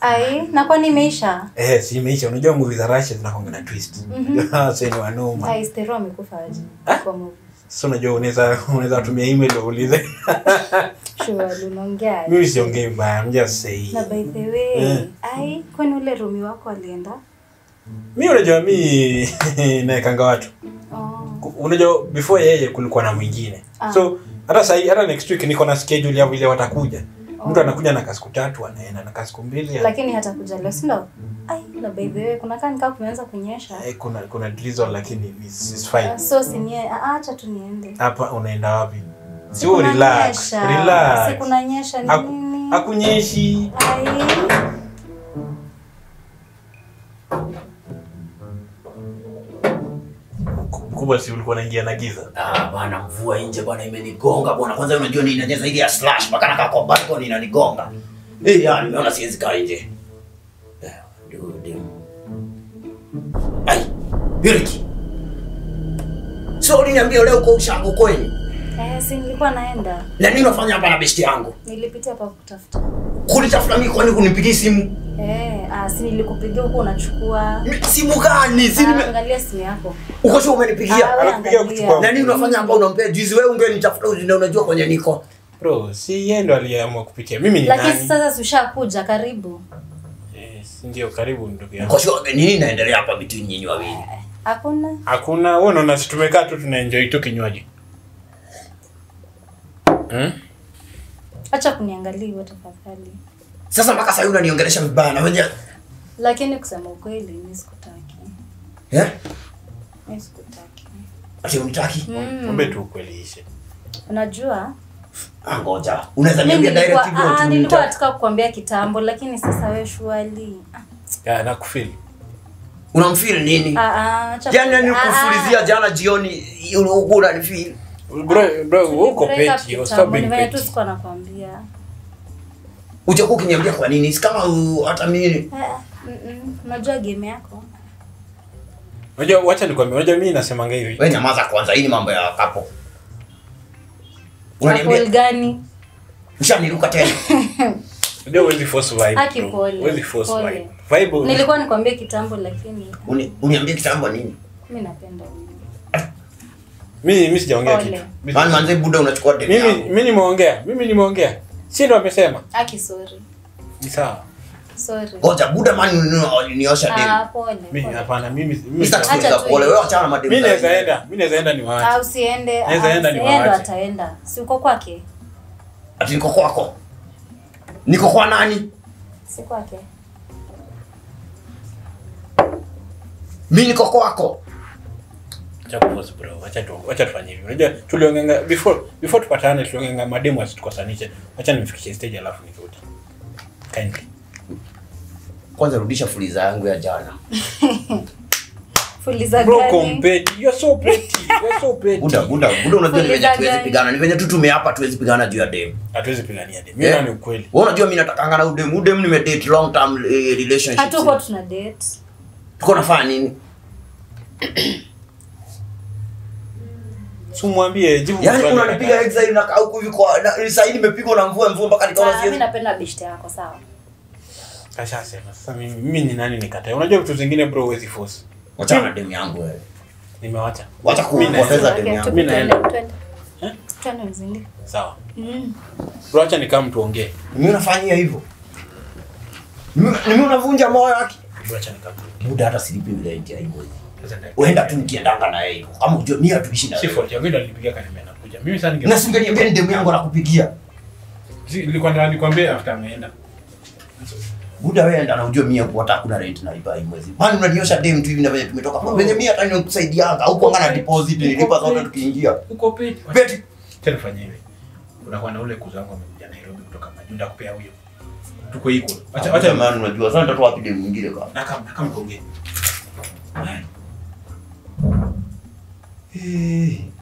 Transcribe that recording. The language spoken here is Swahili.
ai Eh, si imeisha. Unajua movie za Russia na twist. Unajua sasa ni wanoma. ai stero amekufa aje kwa movie Sasa unajua unaweza unaweza tumia email uulize. sure unaongea? Mimi siongei mbaya, I'm just saying. na by the way Eh. ai kwani ule rumi wako alienda Mimi unajua mi naekanga watu. oh. Unajua before yeye kulikuwa na mwingine. Ah. So hata sasa hata next week niko na schedule ya vile watakuja. Mtu anakuja na kasiku tatu anaenda na kasiku mbili. lakini hata kuja leo sindo ai na by the way kuna kaa nikaa kumeanza kunyesha Eh, kuna kuna drizzle lakini it's, it's fine. Uh, so sinie acha tu niende Hapa unaenda wapi? Si Sio relax. Relax. Si kunanyesha Haku- nini Hakunyeshi. ai Kubwa si ulikuwa unaingia na giza. Ah, bwana mvua nje bwana imenigonga bwana. Kwanza unajua ni inacheza ile ya slash mpaka nakaa kwa balcony inanigonga. Eh, ya nimeona siwezi kaa nje. Eh, dude. Ai, Biriki. So uliniambia leo uko ushago kweli? eh, si nilikuwa naenda Na nini unafanya hapa na besti yangu? Nilipita hapa kutafuta Kulitafuta mimi kwani kunipigia simu? eh, ah, si nilikupigia huko unachukua Simu gani? Si Ah, nime angalia simu yako Uko sio umenipigia? Ah, Anakupigia kuchukua. Na nini unafanya hapa unampea juice wewe ungenitafuta ujue unajua kwenye niko. Bro, si yeye ndo aliyeamua kupitia. Mimi ni lakini nani? sasa si ushakuja karibu Yes, ndio karibu ndugu yangu. Uko sure nini inaendelea hapa between nyinyi wawili? hakuna Hakuna, wewe unaona si tumekaa tu tunaenjoy tu kinywaji. Hmm? Acha kuniangalia hivyo tafadhali Sasa mpaka sasa unaniongelesha vibaya na wenye lakini kusema ukweli mi sikutaki eh? mi sikutaki Ati unitaki? Mm. Kumbe tu ukweli ishe. unajua Ah, ngoja. Unaweza niambia direct hivyo ah, tu nilikuwa nataka kukuambia kitambo lakini sasa wewe shwali Ya nakufeel. Unamfeel nini? ah ah Jana nilikufulizia jana jioni ulikuwa unanifeel. Nakwambia Ujakuwa ukiniambia kwa nini? Si kama hata mimi Eh, unajua game yako Unajua wacha nikwambie, unajua mimi nasemanga hivi. wewe nyamaza kwanza, hii ni mambo ya kapo. Unaniambia gani ushaniruka tena. Ndio huwezi force vibe. Aki pole, Huwezi force vibe. Vibe nilikuwa nikwambie kitambo lakini uniambie kitambo nini? Mimi napenda huyu. Mimi mimi sijaongea kitu. Mimi- manze buda unachukua deni Mimi yangu. mimi nimeongea. Mimi nimeongea. Si ndo amesema. aki sorry Ni sawa. sorry Ngoja buda man niosha ah, pole Mimi hapana mimi mimi tu pole, wewe achana na mademu. mimi naweza enda. Mimi naweza enda ni Ah, usiende Naweza ah, enda ni usiende, waache. ataenda si uko kwake Ati niko kwako. Niko kwa nani? si kwake Mimi niko kwako. Acha kuforce bro. Acha tu acha tufanye hivi. Unajua tuliongenga before before tupatane tuliongenga mademo asitukosanishe. Acha nimfikishe stage alafu nirudi. Kindly. Kwanza rudisha fuliza yangu ya jana. fuliza Bro, gani compete. You're so pretty. You're so pretty. Bunda, bunda, bunda unajua ni venye tuwezi pigana. Ni venye tu tumeapa tuwezi pigana juu ya dem. Hatuwezi pigania dem. Mimi ni ukweli. Wewe unajua mimi natakanga na udem. Udem nimedate long term eh, relationship. hatuko tuna date Tuko nafanya nini? Sumwambie jibu. Yaani maswali unanipiga exile na au hivi kwa na- sasa hivi nimepigwa na mvua mvua mpaka nikaona Ah, mimi napenda bishte yako sawa Kashasema. Sasa mimi mimi ni nani nikatae? Unajua vitu zingine bro huwezi force. wacha na demu yangu wewe. Nimewacha. Wacha kuongeza demu yangu. Mimi naenda. twende. Eh? Twende mzindi. Sawa. Mm. Bro acha nikaa mtu ongee. Mimi nafanyia hivyo. Mimi mimi unavunja moyo wake. Bro acha nikaa. Muda hata silipi bila nje hivyo. Uenda tu nikiendanga na yeye. Kama unajua mimi hatuishi na Si ya fault yangu ndio nilipigia kanime nakuja. Mimi sasa ninge Na singeniambia ni demu yangu anakupigia. Si nilikuwa nataka nikwambia after ameenda. Buda wewe enda unajua mimi hapo hata kuna rent nalipa hii mwezi. Bali unaniosha demu tu hivi na venye tumetoka. Venye mimi hata nikusaidianga huko anga na deposit nilipa zote tukiingia. Uko peti. Peti. Tena fanya hivi. Kuna kwa na ule kuzo wangu amekuja Nairobi kutoka Majunda kupea huyo. Tuko equal. Acha Acha acha maana unajua sasa nitatoa wapi dem mwingine kwa. nakam nakam tuongee. へえ